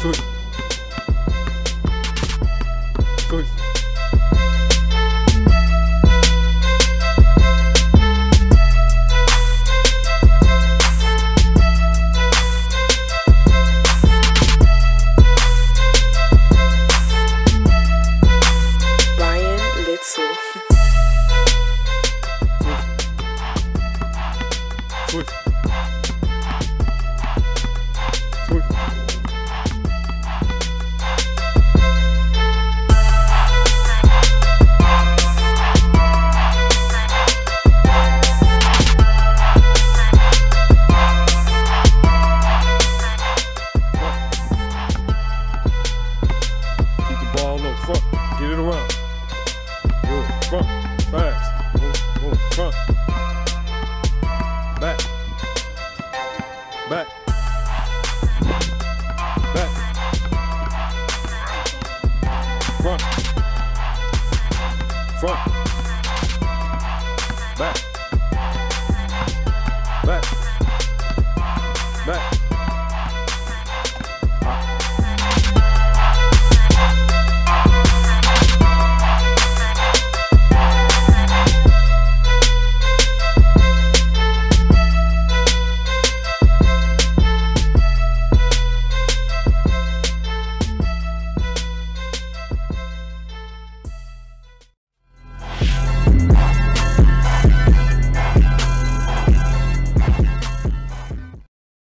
Zurück. Zurück. Zurück. front, get it around. Move front, fast. Move, move front. Back. Back. Back. Front. Front. Back. Back. Back.